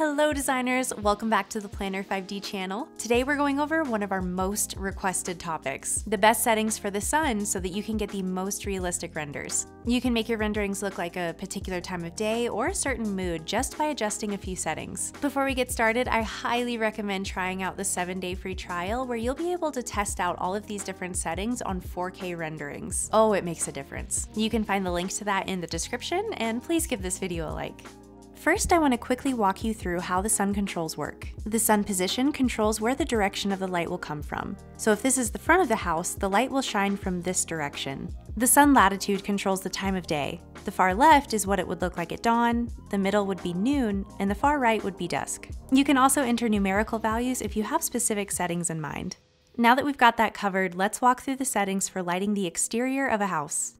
Hello designers, welcome back to the Planner 5D channel. Today we're going over one of our most requested topics, the best settings for the sun so that you can get the most realistic renders. You can make your renderings look like a particular time of day or a certain mood just by adjusting a few settings. Before we get started, I highly recommend trying out the 7-day free trial where you'll be able to test out all of these different settings on 4K renderings. Oh, it makes a difference. You can find the link to that in the description and please give this video a like. First, I want to quickly walk you through how the sun controls work. The sun position controls where the direction of the light will come from. So if this is the front of the house, the light will shine from this direction. The sun latitude controls the time of day. The far left is what it would look like at dawn, the middle would be noon, and the far right would be dusk. You can also enter numerical values if you have specific settings in mind. Now that we've got that covered, let's walk through the settings for lighting the exterior of a house.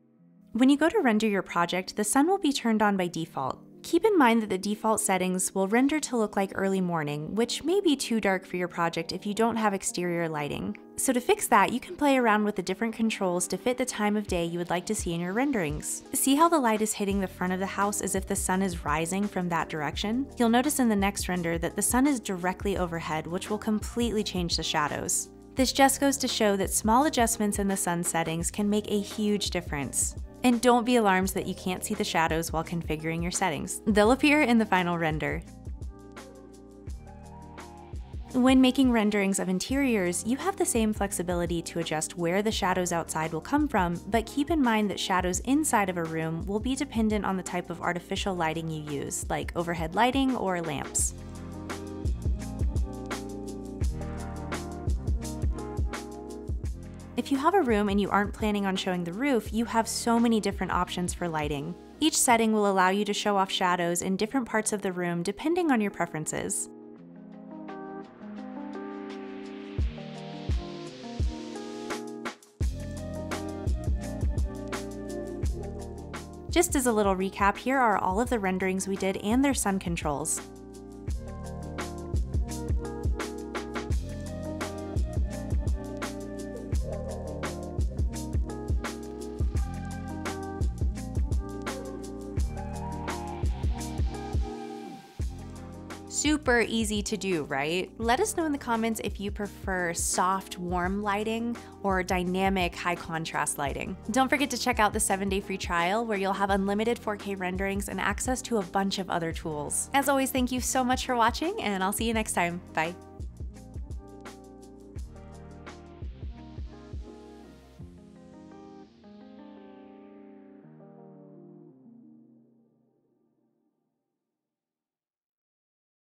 When you go to render your project, the sun will be turned on by default. Keep in mind that the default settings will render to look like early morning, which may be too dark for your project if you don't have exterior lighting. So to fix that, you can play around with the different controls to fit the time of day you would like to see in your renderings. See how the light is hitting the front of the house as if the sun is rising from that direction? You'll notice in the next render that the sun is directly overhead, which will completely change the shadows. This just goes to show that small adjustments in the sun settings can make a huge difference. And don't be alarmed that you can't see the shadows while configuring your settings. They'll appear in the final render. When making renderings of interiors, you have the same flexibility to adjust where the shadows outside will come from, but keep in mind that shadows inside of a room will be dependent on the type of artificial lighting you use, like overhead lighting or lamps. If you have a room and you aren't planning on showing the roof, you have so many different options for lighting. Each setting will allow you to show off shadows in different parts of the room depending on your preferences. Just as a little recap, here are all of the renderings we did and their sun controls. Super easy to do, right? Let us know in the comments if you prefer soft, warm lighting or dynamic, high contrast lighting. Don't forget to check out the 7-day free trial where you'll have unlimited 4K renderings and access to a bunch of other tools. As always, thank you so much for watching and I'll see you next time. Bye.